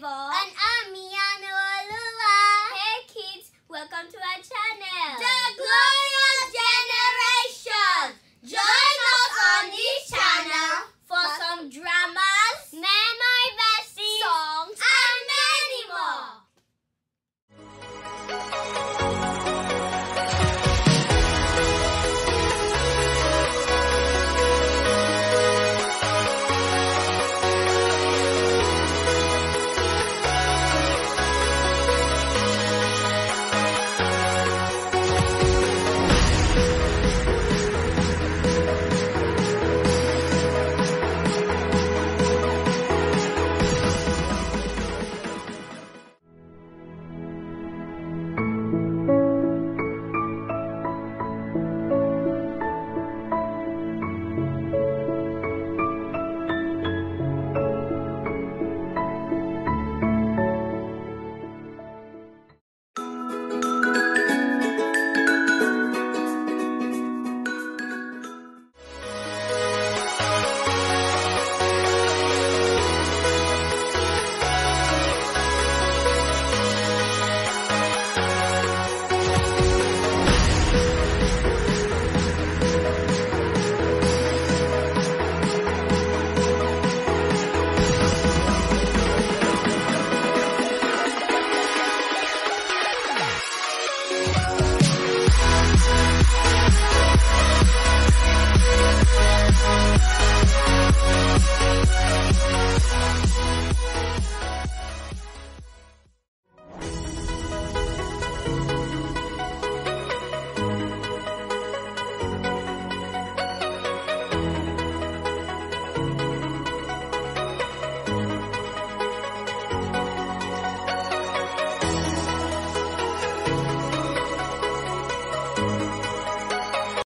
table.